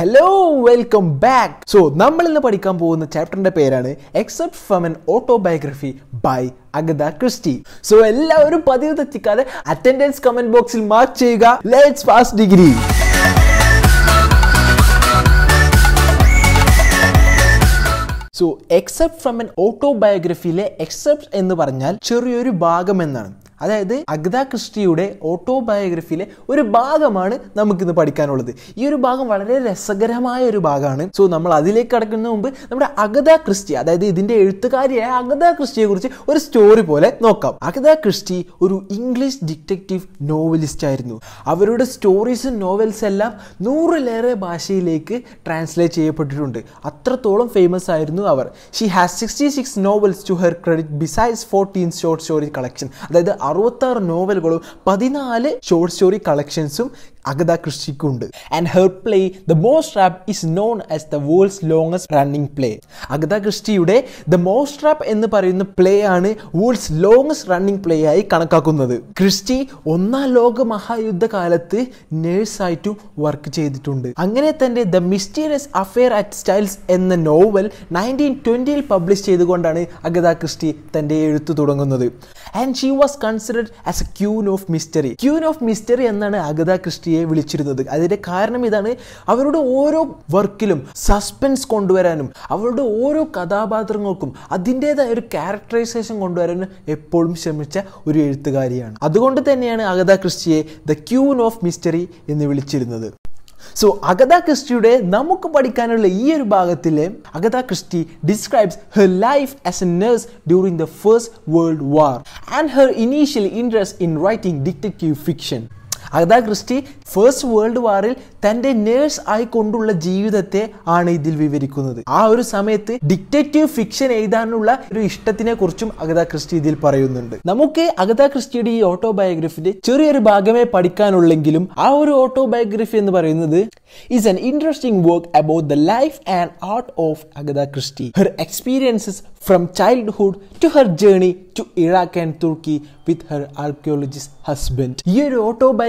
Hello welcome back so നമ്മൾ ഇന്ന് പഠിക്കാൻ പോകുന്ന ചാപ്റ്ററിന്റെ പേരാണ് excerpt from an autobiography by Agatha Christie. So എല്ലാവരും പതിവ് തെറ്റിക്കാതെ അറ്റൻഡൻസ് കമന്റ് ബോക്സിൽ മാർക്ക് ചെയ്യുക. Let's pass degree so excerpt from an ഓട്ടോബയോഗ്രഫിയിലെ except എന്ന് പറഞ്ഞാൽ ചെറിയൊരു ഭാഗം എന്നാണ്. അതായത് അഗ്ത ക്രിസ്റ്റിയുടെ ഓട്ടോബയോഗ്രഫിയിലെ ഒരു ഭാഗമാണ് നമുക്കിന്ന് പഠിക്കാനുള്ളത്. ഈ ഒരു ഭാഗം വളരെ രസകരമായ ഒരു ഭാഗമാണ്. സോ നമ്മൾ അതിലേക്ക് കടക്കുന്ന മുമ്പ് നമ്മുടെ അഗത ക്രിസ്റ്റി അതായത് ഇതിന്റെ എഴുത്തുകാരിയായ അഗത ക്രിസ്റ്റിയെ കുറിച്ച് ഒരു സ്റ്റോറി പോലെ നോക്കാം. അഗത ക്രിസ്റ്റി ഒരു ഇംഗ്ലീഷ് ഡിറ്റക്റ്റീവ് നോവലിസ്റ്റ് ആയിരുന്നു. അവരുടെ സ്റ്റോറീസും നോവൽസ് എല്ലാം നൂറിലേറെ ഭാഷയിലേക്ക് ട്രാൻസ്ലേറ്റ് ചെയ്യപ്പെട്ടിട്ടുണ്ട്. അത്രത്തോളം ഫേമസ് ആയിരുന്നു അവർ. She has sixty six novels to her credit besides fourteen short story collection അതായത് അറുപത്താറ് നോവലുകളും പതിനാല് ഷോർട്ട് സ്റ്റോറി കളക്ഷൻസും Agatha ക്രിസ്റ്റിക്കുണ്ട് and her play the mousetrap is known as the world's longest running play Agatha ക്രിസ്റ്റിയുടെ the most rap എന്ന് പറയുന്ന play ആണ് worlds longest running play ആയി കണക്കാക്കുന്നത്. ക്രിസ്റ്റി ഒന്നാം ലോക മഹായുദ്ധ കാലത്ത് നേഴ്സായിട്ടും വർക്ക് ചെയ്തിട്ടുണ്ട്. അങ്ങനെ തന്നെ the mysterious affair at Styles എന്ന നോവൽ നയന്റീൻ ട്വന്റിയിൽ പബ്ലിഷ് ചെയ്തുകൊണ്ടാണ് അഗത ക്രിസ്റ്റി തന്റെ എഴുത്ത് തുടങ്ങുന്നത്. And she was considered as a queen of mystery queen of mystery എന്നാണ് അഗത ക്രിസ്റ്റിയെ വിളിച്ചിരുന്നത്. അതിന്റെ കാരണം ഇതാണ് അവരുടെ ഓരോ വർക്കിലും സസ്പെൻസ് കൊണ്ടുവരാനും അവരുടെ ഓരോ കഥാപാത്രങ്ങൾക്കും അതിന്റേതായ ഒരു ക്യാരക്ടറൈസേഷൻ കൊണ്ടുവരാനും എപ്പോഴും ശ്രമിച്ച ഒരു എഴുത്തുകാരിയാണ്. അതുകൊണ്ട് തന്നെയാണ് അഗത ക്രിസ്റ്റിയെ ദ ക്യൂൻ ഓഫ് മിസ്റ്ററി എന്ന് വിളിച്ചിരുന്നത്. സോ അഗത ക്രിസ്റ്റിയുടെ നമുക്ക് പഠിക്കാനുള്ള ഈ ഒരു ഭാഗത്തിൽ Agatha Christie describes her life as a nurse during the first world war and her initial interest in writing detective fiction Agatha Christie first world വാറിൽ തന്റെ nurse ആയിക്കൊണ്ടുള്ള ജീവിതത്തെ ആണ് ഇതിൽ വിവരിക്കുന്നത്. ആ ഒരു സമയത്ത് ഡിക്റ്റേറ്റീവ് ഫിക്ഷൻ എഴുതാനുള്ള ഒരു ഇഷ്ടത്തിനെ കുറിച്ചും അഗത ക്രിസ്റ്റി ഇതിൽ പറയുന്നുണ്ട്. നമുക്ക് അഗത ക്രിസ്റ്റിയുടെ ഈ ഓട്ടോബയോഗ്രഫിന്റെ ചെറിയൊരു ഭാഗമേ പഠിക്കാനുള്ളെങ്കിലും ആ ഒരു ഓട്ടോബയോഗ്രഫി എന്ന് പറയുന്നത് is an interesting work about the life and art of Agatha Christie. Her experiences from childhood to her journey to Iraq and Turkey with her archaeologist husband ഈ ഒരു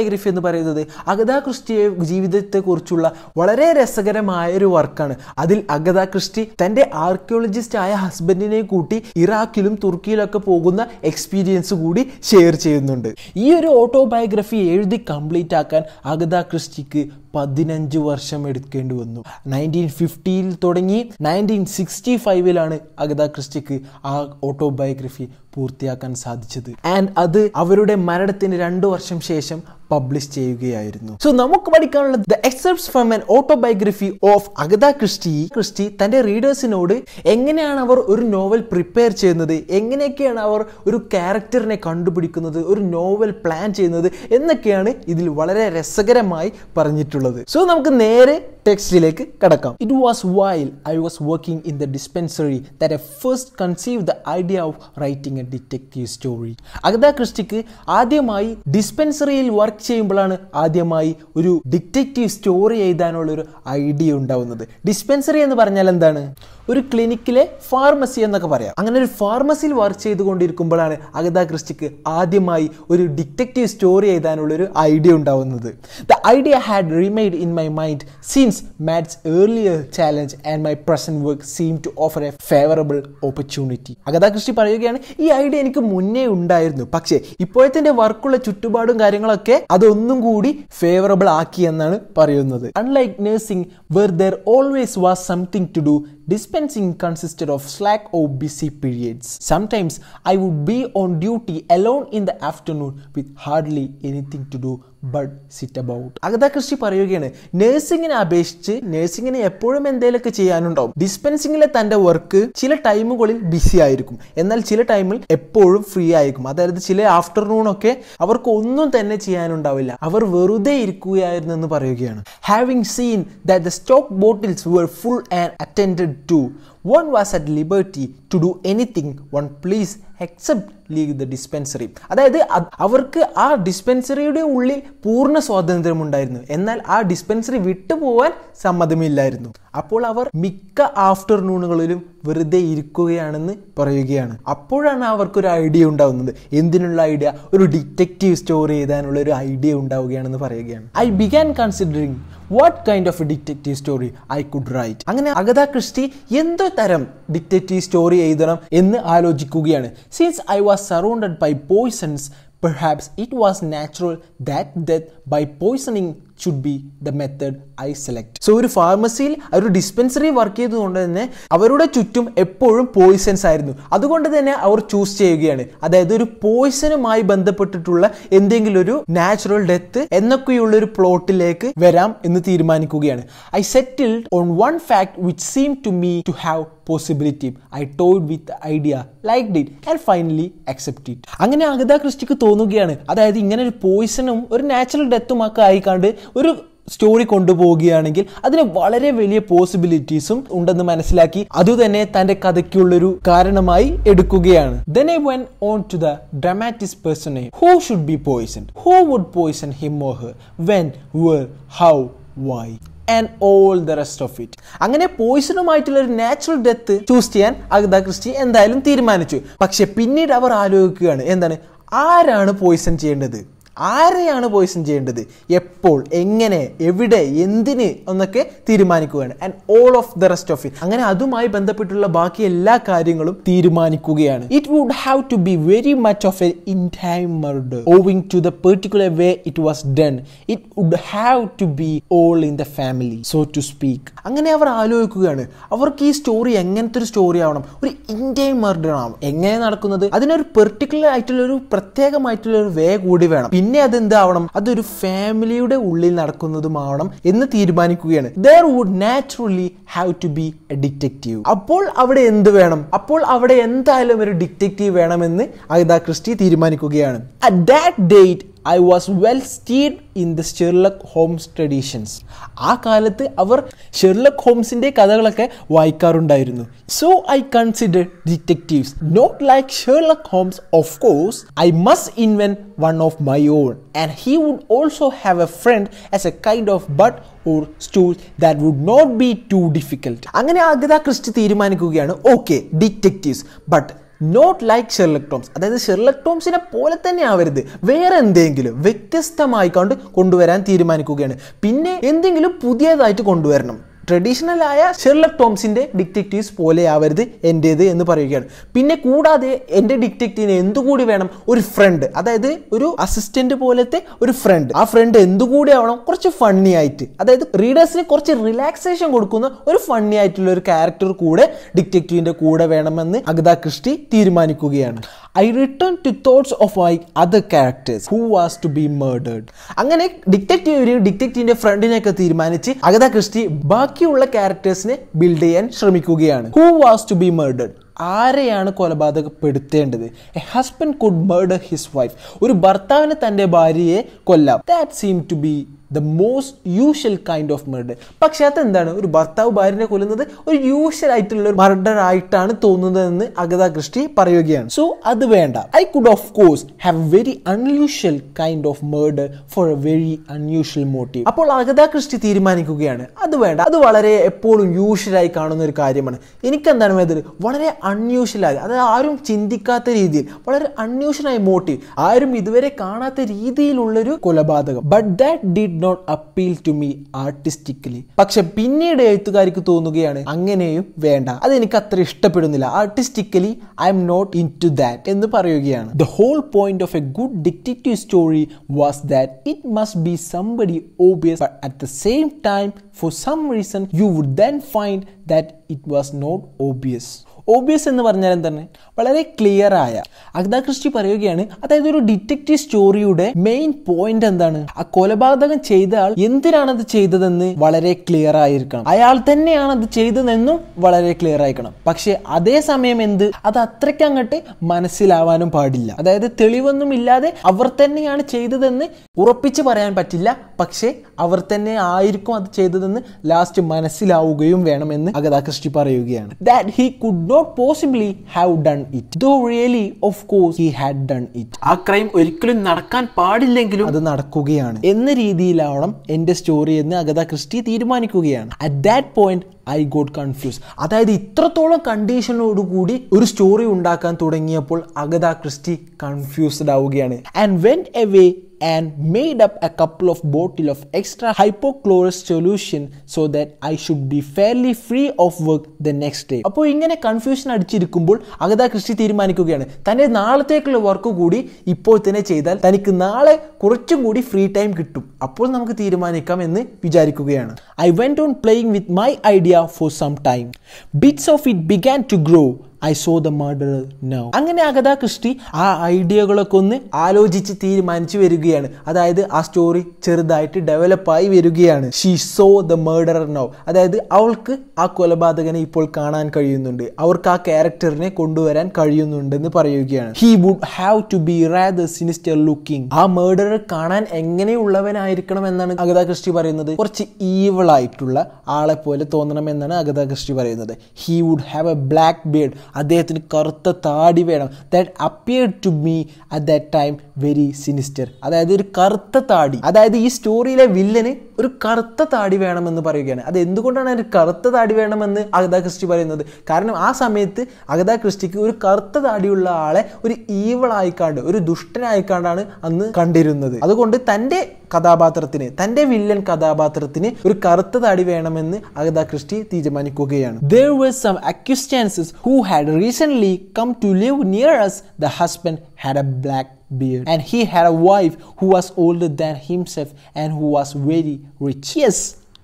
ഓട്ടോബയോഗ്രഫി എന്ന് പറയുന്നത് അഗത ക്രിസ്റ്റിയെ ജീവിതത്തെക്കുറിച്ചുള്ള വളരെ രസകരമായ ഒരു വർക്കാണ്. അതിൽ അഗത ക്രിസ്റ്റി തന്റെ ആർക്കിയോളജിസ്റ്റ് ആയ ഹസ്ബൻഡിനെ കൂട്ടി ഇറാഖിലും തുർക്കിയിലൊക്കെ പോകുന്ന എക്സ്പീരിയൻസ് കൂടി ഷെയർ ചെയ്യുന്നുണ്ട്. ഈ ഒരു ഓട്ടോബയോഗ്രഫി എഴുതി കംപ്ലീറ്റ് ആക്കാൻ അഗത ക്രിസ്റ്റിക്ക് പതിനഞ്ച് വർഷം എടുക്കേണ്ടി വന്നു. നയന്റീൻ ഫിഫ്റ്റിയിൽ തുടങ്ങി നയന്റീൻ സിക്സ്റ്റി ഫൈവിലാണ് അഗത ക്രിസ്റ്റിക്ക് ആ ഓട്ടോബയോഗ്രഫി പൂർത്തിയാക്കാൻ സാധിച്ചത്. ആൻഡ് അത് അവരുടെ മരണത്തിന് രണ്ടു വർഷം ശേഷം പബ്ലിഷ് ചെയ്യുകയായിരുന്നു. സോ നമുക്ക് പഠിക്കാനുള്ള the excerpt from an autobiography of Agatha Christie Christie തന്റെ റീഡേഴ്സിനോട് എങ്ങനെയാണ് അവർ ഒരു നോവൽ പ്രിപ്പയർ ചെയ്യുന്നത്? എങ്ങനെയൊക്കെയാണ് അവർ ഒരു ക്യാരക്ടറിനെ കണ്ടുപിടിക്കുന്നത്? ഒരു നോവൽ പ്ലാൻ ചെയ്യുന്നത്? എന്നൊക്കെയാണ് ഇതിൽ വളരെ രസകരമായി പറഞ്ഞിട്ടുള്ളത്. സോ നമുക്ക് നേരെ ടെക്സ്റ്റിലേക്ക് കടക്കാം. It was while I was working in the dispensary that I first conceive the idea of writing a detective story Agatha ക്രിസ്റ്റിക്ക് ആദ്യമായി ഡിസ്പെൻസറിയിൽ വർക്ക് ചെയ്യുമ്പോഴാണ് ആദ്യമായി ഒരു ഡിറ്റക്റ്റീവ് സ്റ്റോറി എഴുതാനുള്ള ഒരു ഐഡിയ ഉണ്ടാവുന്നത്. ഡിസ്പെൻസറി എന്ന് പറഞ്ഞാൽ എന്താണ്? ഒരു ക്ലിനിക്കിലെ ഫാർമസി എന്നൊക്കെ പറയാം. അങ്ങനെ ഒരു ഫാർമസിയിൽ വർക്ക് ചെയ്തുകൊണ്ടിരിക്കുമ്പോഴാണ് അഗത ക്രിസ്റ്റിക്ക് ആദ്യമായി ഒരു ഡിറ്റക്റ്റീവ് സ്റ്റോറി എഴുതാനുള്ള ഒരു ഐഡിയ ഉണ്ടാവുന്നത്. The idea had remained in my mind since mats earlier challenge and my present work seem to offer a favourable opportunity Agatha Christie പറയുകയാണ് ഈ ഐഡിയ എനിക്ക് മുന്നേ ഉണ്ടായിരുന്നു പക്ഷേ ഇപ്പോഴത്തെ വർക്കുള്ള ചുറ്റുപാടും കാര്യങ്ങളൊക്കെ അതൊന്നും കൂടി ഫേവറബിൾ ആക്കി എന്നാണ് പറയുന്നത് unlike nursing where there always was something to do dispensing consisted of slack or busy periods. Sometimes I would be on duty alone in the afternoon with hardly anything to do but sit about Agatha Christie പറയുകയാണ് നഴ്സിംഗിനെ അപേക്ഷിച്ച് നഴ്സിംഗിന് എപ്പോഴും എന്തെങ്കിലുമൊക്കെ ചെയ്യാനുണ്ടാവും. ഡിസ്പെൻസിങ്ങിലെ തന്റെ work ചില ടൈമുകളിൽ BC ആയിരിക്കും. എന്നാൽ ചില ടൈമിൽ എപ്പോഴും ഫ്രീ ആയിരിക്കും. അതായത് ചില ആഫ്റ്റർനൂൺ ഒക്കെ അവർക്ക് ഒന്നും തന്നെ ചെയ്യാനുണ്ടാവില്ല. അവർ വെറുതെ ഇരിക്കുകയായിരുന്നു എന്ന് പറയുകയാണ്. Having seen that the stock bottles were full and attend to one was at liberty to do anything one please except leave the dispensary അതായത് അവർക്ക് ആ ഡിസ്പെൻസറിയുടെ ഉള്ളിൽ പൂർണ സ്വാതന്ത്ര്യമുണ്ടായിരുന്നു. എന്നാൽ ആ ഡിസ്പെൻസറി വിട്ടുപോകാൻ സമ്മതമില്ലായിരുന്നു. അപ്പോൾ അവർ മിക്ക ആഫ്റ്റർനൂണുകളിലും വെറുതെ ഇരിക്കുകയാണെന്ന് പറയുകയാണ്. അപ്പോഴാണ് അവർക്കൊരു ഐഡിയ ഉണ്ടാവുന്നത്. എന്തിനുള്ള ഐഡിയ? ഒരു ഡിറ്റക്റ്റീവ് സ്റ്റോറി എഴുതാനുള്ള ഒരു ഐഡിയ ഉണ്ടാവുകയാണെന്ന് പറയുകയാണ്. I began considering what kind of detective story I could write. അങ്ങനെ അഗത ക്രിസ്റ്റി എന്തോ തരം ഡിറ്റക്റ്റീവ് സ്റ്റോറി എഴുതണം എന്ന് ആലോചിക്കുകയാണ്. Since I was surrounded by poisons perhaps it was natural that death by poisoning should be the method I select so ഒരു ഫാർമസിയിൽ ഒരു dispensary work ചെയ്തുകൊണ്ട് തന്നെ അവരുടെ ചുറ്റും എപ്പോഴും പോയിസൺസ് ആയിരുന്നു. അതുകൊണ്ട് തന്നെ അവർ ചൂസ് ചെയ്യുകയാണ്. അതായത് ഒരു പോയിസണുമായി ബന്ധപ്പെട്ടിട്ടുള്ള എന്തെങ്കിലും ഒരു നാച്ചുറൽ ഡെത്ത് എന്നൊക്കെയുള്ള ഒരു പ്ലോട്ടിലേക്ക് വരാം എന്ന് തീരുമാനിക്കുകയാണ്. I settled on one fact which seem to me to have possibility I told with idea liked it and finally accept it അങ്ങനെ അഗത ക്രിസ്റ്റിക്ക് തോന്നുകയാണ്. അതായത് ഇങ്ങനെ ഒരു പോയിസണും ഒരു നാച്ചുറൽ ഡെത്തും ഒക്കെ ആയിക്കാണ്ട് ഒരു സ്റ്റോറി കൊണ്ടുപോവുകയാണെങ്കിൽ അതിന് വളരെ വലിയ പോസിബിലിറ്റീസും ഉണ്ടെന്ന് മനസ്സിലാക്കി അതുതന്നെ തന്റെ കഥയ്ക്കുള്ളൊരു കാരണമായി എടുക്കുകയാണ്. Then I went on to the dramatis personae who should be poison who would poison him or her when where how why and all the rest of it അങ്ങനെ പോയിസണുമായിട്ടുള്ള ഒരു നാച്ചുറൽ ഡെത്ത് ചൂസ് ചെയ്യാൻ Agatha Christie എന്തായാലും തീരുമാനിച്ചു. പക്ഷെ പിന്നീട് അവർ ആലോചിക്കുകയാണ് എന്താണ്? ആരാണ് പോയിസൺ ചെയ്യേണ്ടത്? ആരെയാണ് പോയിസൺ ചെയ്യേണ്ടത്? എപ്പോൾ എങ്ങനെ എവിടെ എന്തിന് എന്നൊക്കെ തീരുമാനിക്കുകയാണ്. And all of the rest of it അങ്ങനെ അതുമായി ബന്ധപ്പെട്ടുള്ള ബാക്കി എല്ലാ കാര്യങ്ങളും തീരുമാനിക്കുകയാണ്. It would have to be very much of a intimate murder owing to the particular way it was done it would have to be all in the family so to speak അങ്ങനെ അവർ ആലോചിക്കുകയാണ്. അവർക്ക് ഈ story എങ്ങനത്തെ ഒരു story ആവണം? ഒരു Indian murder ആവണം. എങ്ങനെ നടക്കുന്നത്? അതിനൊരു പെർട്ടിക്കുലർ ആയിട്ടുള്ള ഒരു പ്രത്യേകമായിട്ടുള്ള ഒരു വേ കൂടി വേണം. പിന്നെ അതെന്താവണം? അതൊരു ഫാമിലിയുടെ ഉള്ളിൽ നടക്കുന്നതുമാവണം എന്ന് തീരുമാനിക്കുകയാണ്. There would naturally have to be a detective അപ്പോൾ അവിടെ എന്ത് വേണം? അപ്പോൾ അവിടെ എന്തായാലും ഒരു ഡിറ്റക്റ്റീവ് വേണമെന്ന് അഗത ക്രിസ്റ്റി തീരുമാനിക്കുകയാണ്. At that date I was well steeped in the Sherlock Holmes traditions ആ കാലത്ത് അവർ ഷെർലക് ഹോംസിന്റെ കഥകളൊക്കെ വായിക്കാറുണ്ടായിരുന്നു. So I considered detectives not like Sherlock Holmes of course I must invent one of my own and he would also have a friend as a kind of butt or stooge that would not be too difficult അങ്ങനെ Agatha Christie തീരുമാനിക്കുകയാണ്. Okay detectives but not like Sherlock Holmes അതായത് Sherlock ടോംസിനെ പോലെ തന്നെ ആവരുത്. വേറെ എന്തെങ്കിലും വ്യത്യസ്തമായി കൊണ്ട് കൊണ്ടുവരാൻ തീരുമാനിക്കുകയാണ്. പിന്നെ എന്തെങ്കിലും പുതിയതായിട്ട് കൊണ്ടുവരണം. ട്രഡീഷണൽ ആയ ഷെർലക് ടോംസിന്റെ ഡിറ്റക്റ്റീവ്സ് പോലെ ആവരുത് എന്റേത് എന്ന് പറയുകയാണ്. പിന്നെ കൂടാതെ എന്റെ ഡിറ്റക്റ്റീവിന് എന്തുകൂടി വേണം? ഒരു ഫ്രണ്ട് അതായത് ഒരു അസിസ്റ്റന്റ് പോലത്തെ ഒരു ഫ്രണ്ട് ആ ഫ്രണ്ട് എന്തുകൂടി ആവണം? കുറച്ച് ഫണ്ണി ആയിട്ട്. അതായത് റീഡേഴ്സിന് കുറച്ച് റിലാക്സേഷൻ കൊടുക്കുന്ന ഒരു ഫണ്ണി ആയിട്ടുള്ള ഒരു ക്യാരക്ടർ കൂടെ ഡിറ്റക്റ്റീവിന്റെ കൂടെ വേണമെന്ന് അഗത ക്രിസ്റ്റി തീരുമാനിക്കുകയാണ്. I return to thoughts of my other characters who was to be murdered അങ്ങനെ ഡിറ്റക്റ്റീവ് ഡിറ്റക്റ്റീവിന്റെ ഫ്രണ്ടിനെയൊക്കെ തീരുമാനിച്ച് അഗത ക്രിസ്റ്റി ബാക്കിയുള്ള ക്യാരക്ടേഴ്സിനെ ബിൽഡ് ചെയ്യാൻ ശ്രമിക്കുകയാണ്. Who was to be murdered ആരെയാണ് കൊലപാതകപ്പെടുത്തേണ്ടത്? A husband could murder his wife ഒരു ഭർത്താവിന് തന്റെ ഭാര്യയെ കൊല്ലാം. That seem to be the most usual kind of murder പക്ഷെ അതെന്താണ്? ഒരു ഭർത്താവ് ഭാര്യനെ കൊല്ലുന്നത് ഒരു യൂഷ്വൽ ആയിട്ടുള്ള ഒരു മർഡർ ആയിട്ടാണ് തോന്നുന്നതെന്ന് അഗത ക്രിസ്റ്റി പറയുകയാണ്. സോ അത് വേണ്ട. I could of course have very unusual kind of murder for a very unusual motive അപ്പോൾ അഗത ക്രിസ്റ്റി തീരുമാനിക്കുകയാണ്. അത് വേണ്ട. അത് വളരെ എപ്പോഴും യൂഷ്വലായി കാണുന്ന ഒരു കാര്യമാണ്. എനിക്കെന്താണ് വേണ്ടത്? വളരെ അൺയൂഷ്വലായി അത് ആരും ചിന്തിക്കാത്ത രീതിയിൽ വളരെ അൺയൂഷ്വലായ മോട്ടീവ് ആരും ഇതുവരെ കാണാത്ത രീതിയിലുള്ളൊരു കൊലപാതകം. But that did not appeal to me artistically പക്ഷെ പിന്നീട് എഴുത്തുകാർക്ക് തോന്നുകയാണ് അങ്ങനെയും വേണ്ട. അതെനിക്ക് അത്ര ഇഷ്ടപ്പെടുന്നില്ല. Artistically I'm not into that എന്ന് പറയുകയാണ്. The whole point of a good detective story was that it must be somebody obvious at the same time for some reason you would then find that it was not obvious obvious എന്ന് പറഞ്ഞാൽ തന്നെ വളരെ clear ആയ. അഗ്ദ Christy പറയുകയാണ് അതായത് ഒരു detective സ്റ്റോറിയുടെ main point എന്താണ്? ആ കൊലപാതകം ചെയ്ത ആൾ എന്തിനാണ് അത് ചെയ്തതെന്ന് വളരെ ക്ലിയർ ആയിരിക്കണം. അയാൾ തന്നെയാണ് അത് ചെയ്തതെന്നും വളരെ ക്ലിയർ ആയിരിക്കണം. പക്ഷെ അതേസമയം എന്ത്? അത് അത്രയ്ക്ക് അങ്ങോട്ട് മനസ്സിലാവാനും പാടില്ല. അതായത് തെളിവൊന്നും ഇല്ലാതെ അവർ തന്നെയാണ് ചെയ്തതെന്ന് ഉറപ്പിച്ച് പറയാൻ പറ്റില്ല. പക്ഷെ അവർ തന്നെ ആയിരിക്കും അത് ചെയ്തതെന്ന് ലാസ്റ്റ് മനസ്സിലാവുകയും വേണമെന്ന് അഗതാ ക്രിസ്റ്റി പറയുകയാണ്. That he could not possibly have done it though really of course he had done it ആ ക്രൈം ഒരിക്കലും നടക്കാൻ പാടില്ലെങ്കിലും അത് നടക്കുകയാണ്. എന്ന രീതിയിലാവണം എന്റെ സ്റ്റോറി എന്ന് അഗതാ ക്രിസ്റ്റി തീരുമാനിക്കുകയാണ്. At that point I got confuse അതായത് ഇത്രത്തോളം കണ്ടീഷനോട് കൂടി ഒരു സ്റ്റോറി ഉണ്ടാക്കാൻ തുടങ്ങിയപ്പോൾ അഗതാ ക്രിസ്റ്റി കൺഫ്യൂസ്ഡ് ആവുകയാണ്. And when away and made up a couple of bottle of extra hypochlorous solution so that I should be fairly free of work the next day. അപ്പോൾ ഇങ്ങനെ കൺഫ്യൂഷൻ അടിച്ചിരിക്കുമ്പോൾ അഗതാ കൃഷി തീരുമാനിക്കുകയാണ്. തന്റെ നാളത്തേക്കുള്ള work കൂടി ഇപ്പോൾ തന്നെ ചെയ്താൽ തനിക്ക് നാളെ കുറച്ചും കൂടി ഫ്രീ ടൈം കിട്ടും. അപ്പോൾ നമുക്ക് തീരുമാനിക്കാം എന്ന് വിചാരിക്കുകയാണ്. I went on playing with my idea for some time bits of it began to grow I saw the murder now അങ്ങനെ അഗതാ ക്രിസ്റ്റി ആ ഐഡിയകളൊക്കെ ഒന്ന് ആലോചിച്ച് തീരുമാനിച്ചു വരികയാണ്. അതായത് ആ സ്റ്റോറി ചെറുതായിട്ട് ഡെവലപ്പായി വരികയാണ്. She saw the murder now അതായത് അവൾക്ക് ആ കൊലപാതകനെ ഇപ്പോൾ കാണാൻ കഴിയുന്നുണ്ട്. അവർക്ക് ആ ക്യാരക്ടറിനെ കൊണ്ടുവരാൻ കഴിയുന്നുണ്ടെന്ന് പറയുകയാണ്. He would have to be rather sinister looking ആ മർഡറർ കാണാൻ എങ്ങനെയുള്ളവനായിരിക്കണം എന്നാണ് അഗതാ ക്രിസ്റ്റി പറയുന്നത്. കുറച്ച് ഈവൾ ആയിട്ടുള്ള ആളെ പോലെ തോന്നണം എന്നാണ് അഗതാ ക്രിസ്റ്റി പറയുന്നത്. He would have a black beard അദ്ദേഹത്തിന് കറുത്ത താടി വേണം. That appear to me at that time very sinister അതായത് ഒരു കറുത്ത താടി. അതായത് ഈ സ്റ്റോറിയിലെ വില്ലന് ഒരു കറുത്ത താടി വേണമെന്ന് പറയുകയാണ്. അത് എന്തുകൊണ്ടാണ് ഒരു കറുത്ത താടി വേണമെന്ന് അഗതാ ക്രിസ്റ്റി പറയുന്നത്? കാരണം ആ സമയത്ത് അഗതാ ക്രിസ്റ്റിക്ക് ഒരു കറുത്ത താടിയുള്ള ആളെ ഒരു ഈവളായിക്കാണ്ട് ഒരു ദുഷ്ടനായിക്കാണ്ടാണ് അന്ന് കണ്ടിരുന്നത്. അതുകൊണ്ട് തന്റെ കഥാപാത്രത്തിന് തന്റെ വില്ലൻ കഥാപാത്രത്തിന് ഒരു കറുത്ത താടി വേണമെന്ന് അഗതാ ക്രിസ്റ്റി തീരുമാനിക്കുകയാണ് There were some acquaintances who had recently come to live near us. The husband had a black beard and he had a wife who was older than himself and who was very rich. Yes,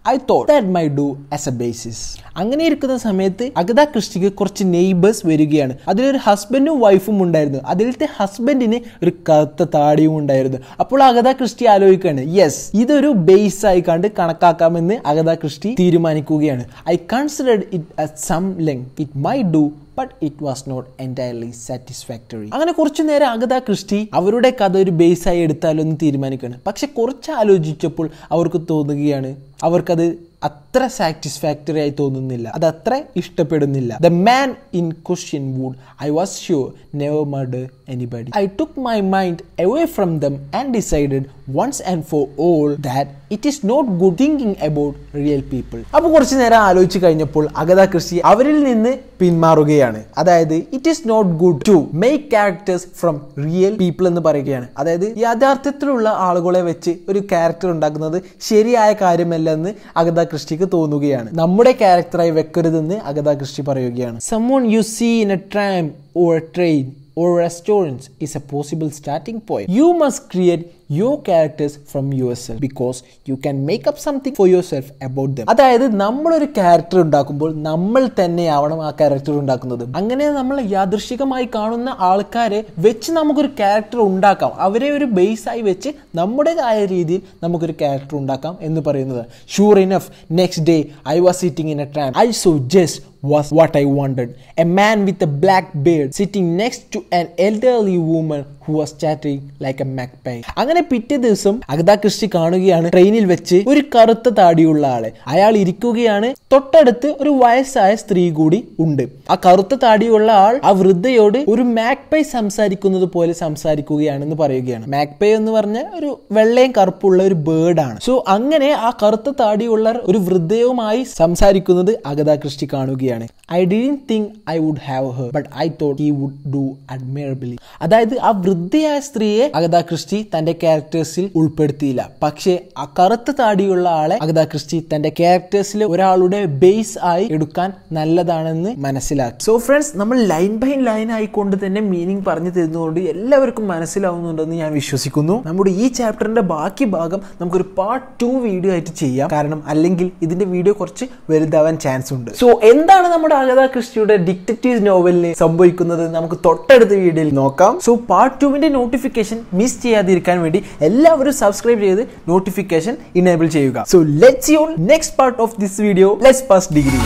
I thought that might do as a basis അങ്ങനെ ഇരിക്കുന്ന സമയത്ത് Agatha ക്രിസ്റ്റിക്ക് കുറച്ച് neighbours വരികയാണ്. അതിലൊരു ഹസ്ബൻഡും വൈഫും ഉണ്ടായിരുന്നു. അതിലത്തെ ഹസ്ബൻഡിന് ഒരു കറുത്ത താടിയും ഉണ്ടായിരുന്നു. അപ്പോൾ അഗത ക്രിസ്റ്റി ആലോചിക്കുകയാണ്. യെസ് ഇതൊരു ബേസ് ആയി കണ്ട് കണക്കാക്കാമെന്ന് അഗത ക്രിസ്റ്റി തീരുമാനിക്കുകയാണ്. I considered it at some length it might do but it was not entirely satisfactory അങ്ങനെ കുറച്ചു നേരം അഗത ക്രിസ്റ്റി അവരുടെ കഥ ഒരു ബേസായി എടുത്താലോ എന്ന് തീരുമാനിക്കുകയാണ്. പക്ഷെ കുറച്ച് ആലോചിച്ചപ്പോൾ അവർക്ക് തോന്നുകയാണ് അവർക്കത് അത്ര സാറ്റിസ്ഫാക്ടറി ആയി തോന്നുന്നില്ല. അത് അത്ര ഇഷ്ടപ്പെടുന്നില്ല. The man in question would I was sure never murder anybody I took my mind away from them and decided once and for all that it is not good thinking about real people അപ്പോൾ കുറച്ച് നേരം ആലോചിച്ച് കഴിഞ്ഞപ്പോൾ Agatha കൃഷി അവരിൽ നിന്ന് പിന്മാറുകയാണ്. അതായത് it is not good to make characters from real people എന്ന് പറയുകയാണ്. അതായത് യാഥാർത്ഥ്യത്തിലുള്ള ആളുകളെ വെച്ച് ഒരു ക്യാരക്ടർ ഉണ്ടാക്കുന്നത് ശരിയായ കാര്യമല്ലെന്ന് അഗത ക്രിസ്റ്റിക്ക് തോന്നുകയാണ്. നമ്മുടെ ക്യാരക്ടറായി വെക്കരുതെന്ന് അഗത ക്രിസ്റ്റി പറയുകയാണ്. Someone you see in a tram or train or restaurants is a possible starting point you must create your characters from yourself because you can make up something for yourself about them. അതായത് നമ്മളൊരു character ഉണ്ടാക്കുമ്പോൾ നമ്മൾ തന്നെയാവണം ആ character ഉണ്ടാക്കുന്നത് അങ്ങനെ നമ്മൾ യാദൃശികമായി കാണുന്ന ആൾക്കാരെ വെച്ച് നമുക്കൊരു ക്യാരക്ടർ ഉണ്ടാക്കാം അവരെ ഒരു ബേസ് ആയി വെച്ച് നമ്മുടേതായ രീതിയിൽ നമുക്കൊരു ക്യാരക്ടർ ഉണ്ടാക്കാം എന്ന് പറയുന്നത് sure enough next day I was sitting in a tram I saw just was what I wanted. A man with a black beard sitting next to an elderly woman who was chattering like a magpie. അങ്ങനെ പിറ്റേ ദിവസം Agatha Christie കാണുകയാണ് ട്രെയിനിൽ വെച്ച് ഒരു കറുത്ത താടിയുള്ള ആളെ. അയാൾ ഇരിക്കുകയാണ്. തൊട്ടടുത്ത് ഒരു വയസ്സായ സ്ത്രീ കൂടി ഉണ്ട്. ആ കറുത്ത താടിയുള്ള ആൾ ആ വൃദ്ധയോട് ഒരു മാക്പൈ സംസാരിക്കുന്നത് പോലെ സംസാരിക്കുകയാണെന്ന് പറയുകയാണ്. മാക്പൈ എന്ന് പറഞ്ഞ ഒരു വെള്ളയും കറുപ്പുള്ള ഒരു ബേർഡ് ആണ്. സോ അങ്ങനെ ആ കറുത്ത താടിയുള്ള ഒരു വൃദ്ധയുമായി സംസാരിക്കുന്നത് അഗത ക്രിസ്റ്റി കാണുകയാണ്. I didn't think I would have her but I thought he would do admirably അതായത് ആ വൃദ്ധയായ സ്ത്രീയെ അഗത ക്രിസ്റ്റി തന്റെ ക്യാരക്ടേഴ്സിൽ ഉൾപ്പെടുത്തിയില്ല. പക്ഷേ ആ കറുത്ത താടിയുള്ള ആളെ അഗത ക്രിസ്റ്റി തന്റെ ക്യാരക്ടേഴ്സിൽ ഒരാളുടെ ബേസ് ആയി എടുക്കാൻ നല്ലതാണെന്ന് മനസ്സിലാക്കി. സോ ഫ്രണ്ട്സ് നമ്മൾ ലൈൻ ബൈ ലൈൻ ആയിക്കൊണ്ട് തന്നെ മീനിങ് പറഞ്ഞു തരുന്നതുകൊണ്ട് എല്ലാവർക്കും മനസ്സിലാവുന്നുണ്ടെന്ന് ഞാൻ വിശ്വസിക്കുന്നു. നമ്മുടെ ഈ ചാപ്റ്ററിന്റെ ബാക്കി ഭാഗം നമുക്കൊരു പാർട്ട് ടു വീഡിയോ ആയിട്ട് ചെയ്യാം. കാരണം അല്ലെങ്കിൽ ഇതിന്റെ വീഡിയോ കുറച്ച് വലുതാവാൻ ചാൻസ് ഉണ്ട്. സോ എന്താണ് നമ്മുടെ അഗത ക്രിസ്റ്റിയുടെ ഡിക്റ്റീവ് നോവലിന് സംഭവിക്കുന്നത്? നമുക്ക് തൊട്ടടുത്ത വീഡിയോയിൽ നോക്കാം. സോ പാർട്ട് ടുവിന്റെ നോട്ടിഫിക്കേഷൻ മിസ് ചെയ്യാതിരിക്കാൻ വേണ്ടി എല്ലാവരും സബ്സ്ക്രൈബ് ചെയ്ത് നോട്ടിഫിക്കേഷൻ ഇനേബിൾ ചെയ്യുക. So let's you next part of this video let's pass degree